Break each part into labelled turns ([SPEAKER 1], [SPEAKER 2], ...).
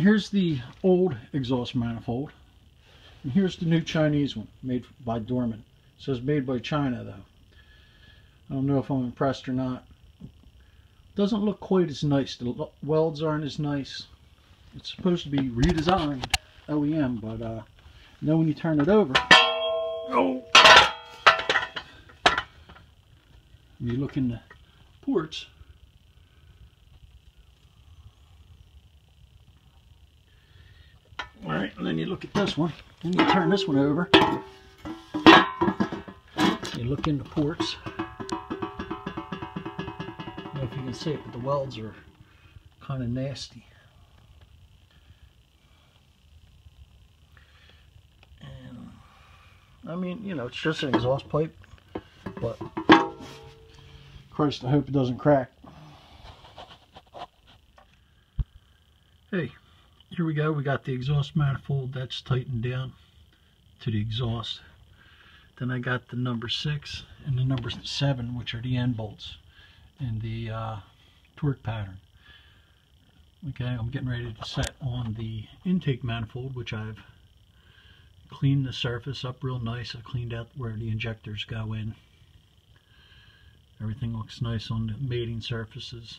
[SPEAKER 1] here's the old exhaust manifold. And here's the new Chinese one made by Dorman. It says made by China though. I don't know if I'm impressed or not. Doesn't look quite as nice. The welds aren't as nice. It's supposed to be redesigned OEM, but uh, then when you turn it over, oh, you look in the ports. Right, and then you look at this one. Then you turn this one over. You look in the ports. I don't know if you can see it, but the welds are kind of nasty. And I mean, you know, it's just an exhaust pipe, but Christ, I hope it doesn't crack. Here we go. We got the exhaust manifold that's tightened down to the exhaust. Then I got the number six and the number seven, which are the end bolts and the uh, torque pattern. Okay, I'm getting ready to set on the intake manifold, which I've cleaned the surface up real nice. I cleaned out where the injectors go in. Everything looks nice on the mating surfaces.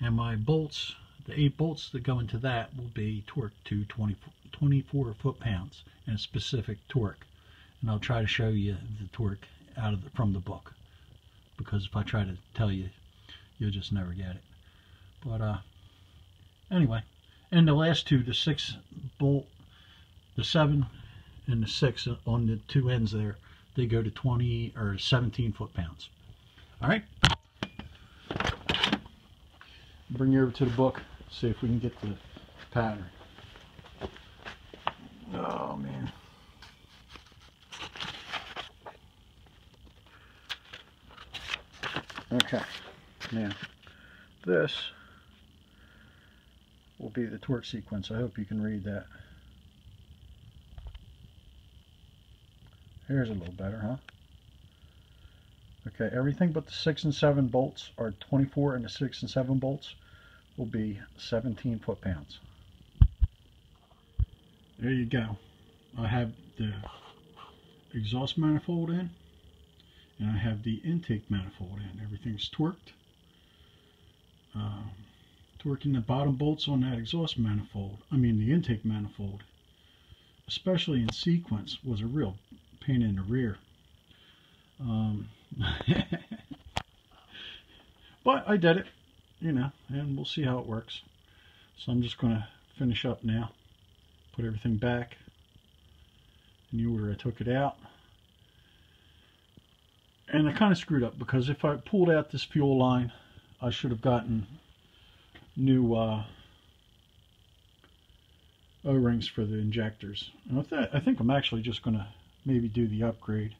[SPEAKER 1] And my bolts the eight bolts that go into that will be torqued to 20, 24 foot-pounds and a specific torque. And I'll try to show you the torque out of the, from the book because if I try to tell you, you'll just never get it. But uh, anyway, and the last two, the six bolt, the seven and the six on the two ends there, they go to 20 or 17 foot-pounds. All right bring you over to the book, see if we can get the pattern. Oh man. Okay, now this will be the torque sequence. I hope you can read that. Here's a little better, huh? Okay, everything but the 6 and 7 bolts are 24 and the 6 and 7 bolts will be 17 foot-pounds. There you go. I have the exhaust manifold in and I have the intake manifold in. Everything's torqued. Um, torquing the bottom bolts on that exhaust manifold, I mean the intake manifold, especially in sequence, was a real pain in the rear. Um, but I did it, you know, and we'll see how it works. So I'm just going to finish up now, put everything back in the order I took it out. And I kind of screwed up because if I pulled out this fuel line, I should have gotten new uh, O-rings for the injectors. And with that, I think I'm actually just going to maybe do the upgrade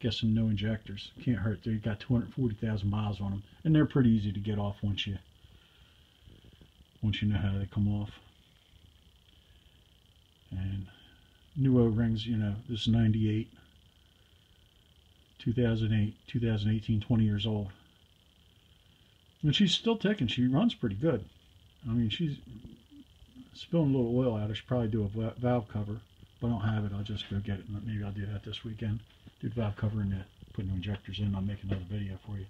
[SPEAKER 1] guessing no injectors. Can't hurt. They got 240,000 miles on them, and they're pretty easy to get off once you once you know how they come off. And new O-rings, you know, this is 98, 2008, 2018, 20 years old. And she's still ticking. She runs pretty good. I mean, she's spilling a little oil out. I should probably do a valve cover. If I don't have it, I'll just go get it. Maybe I'll do that this weekend do the valve cover and put new injectors in. I'll make another video for you.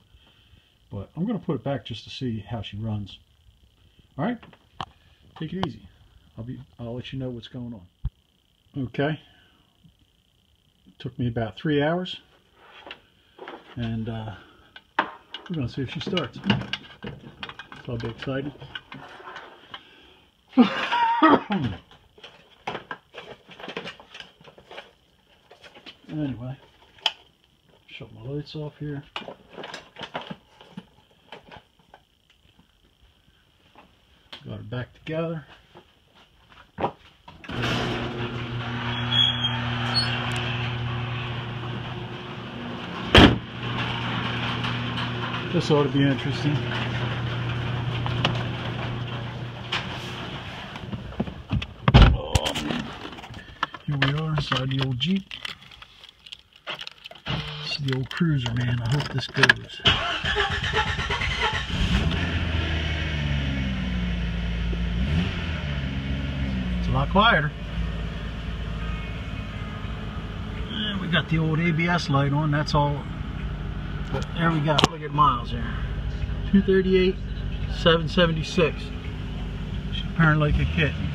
[SPEAKER 1] But I'm going to put it back just to see how she runs. All right, take it easy. I'll be. I'll let you know what's going on. Okay. It took me about three hours, and uh, we're going to see if she starts. So I'll be excited. anyway Shut my lights off here. Got it back together. This ought to be interesting. Um, here we are inside the old Jeep. The old Cruiser, man. I hope this goes. It's a lot quieter. And we got the old ABS light on. That's all. But there we go. Look at miles there. 238, 776. She's purring like a kitten.